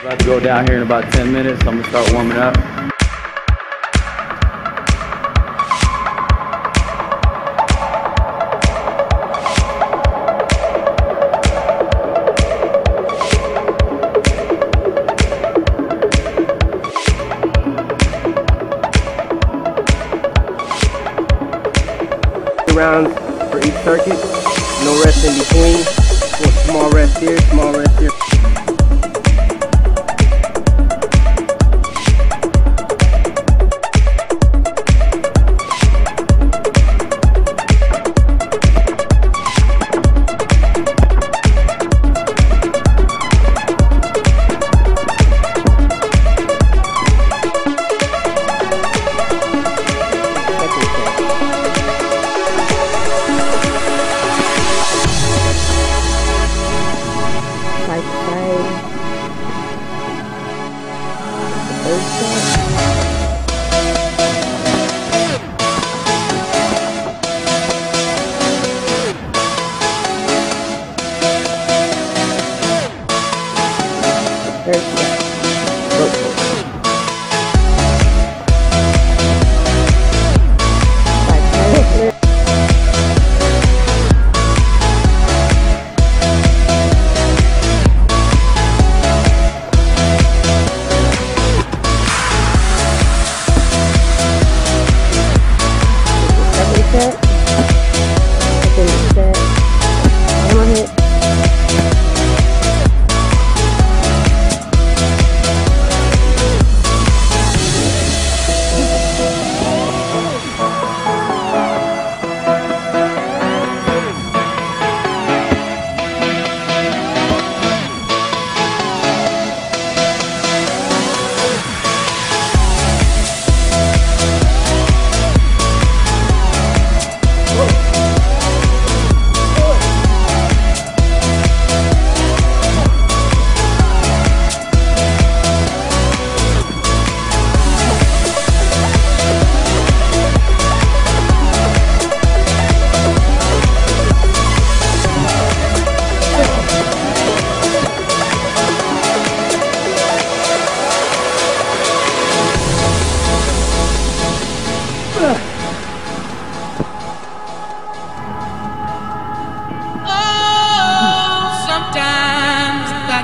About to go down here in about 10 minutes. I'm gonna start warming up. rounds for each circuit. No rest in between. Small rest here, small rest here. Third